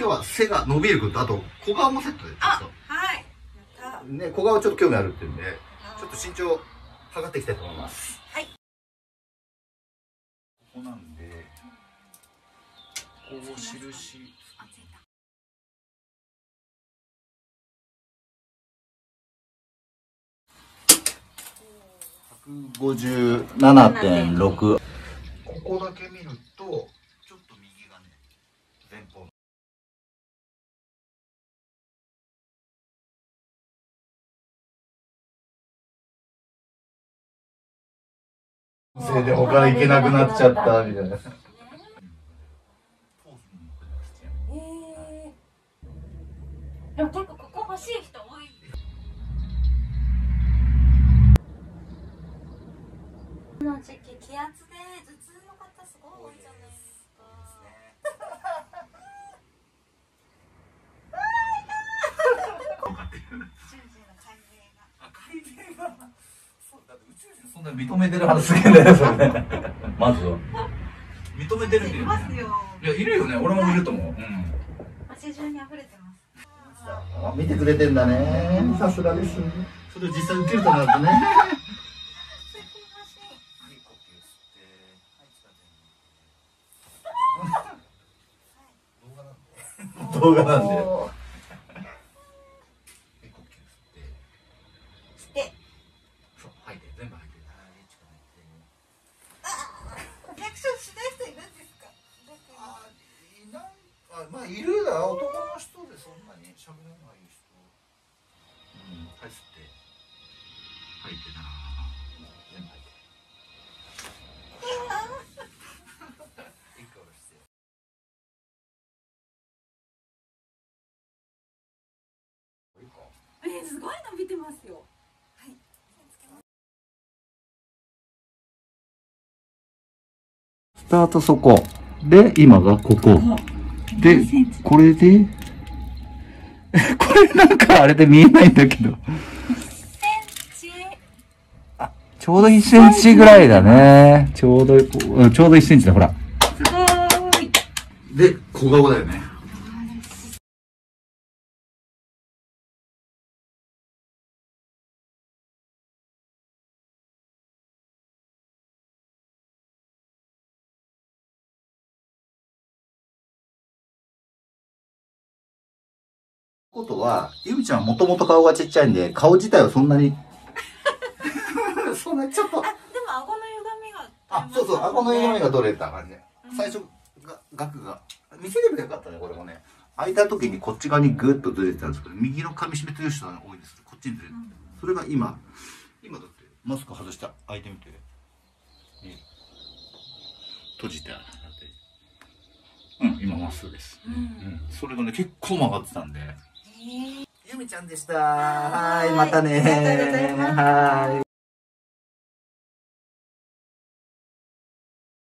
今日は背が伸びること、あと小顔もセットで。あはいやったね、小顔ちょっと興味あるっていうんで、ちょっと身長測っていきたいと思います。はい。ここなんで、こう印。あついた157.6ここだけ見るとちょっと右がね前方せいで他行けなくなっちゃったみたいな。えー。でも結構ここ欲しい人多い。この時期気圧で頭痛の方すごい多いじゃないですか宇宙人の解明がそんな認めてる発言だよ、それね。まずは。認めてるんだいよ、ますよいや、いるよね。俺もいると思う。うん。街中に溢れてますあ見てくれてんだね。さすがです。それを実際受けるとなるとね。動画なんで。して喋れない人。うん、はい、吸って。吐いてな。全部吐いて。一個下ろして。えー、すごい伸びてますよはいスタートそこ。で、今がここ。でこれで、これなんかあれで見えないんだけど。チちょうど1センチぐらいだね。ちょうど、うんちょうど1センチだ、ほら。すごーいで、小顔だよね。ことは、ゆみちゃんはもともと顔がちっちゃいんで、顔自体はそんなに。そんな、ちょっと。あでも顎の歪みがあ、そうそう、顎の歪みが取れた感じでうん。最初が、額が、見せればよかったね、これもね。開いた時にこっち側にグッとずれてたんですけど、右の噛み締めてる人が多いです。こっちにずれてて。それが今、今だって、マスク外して開いてみて。見える閉じて。うん、今まっすぐです。うんうん、それがね、結構曲がってたんで。えーゆみちゃんでした。はーい、またねはーい。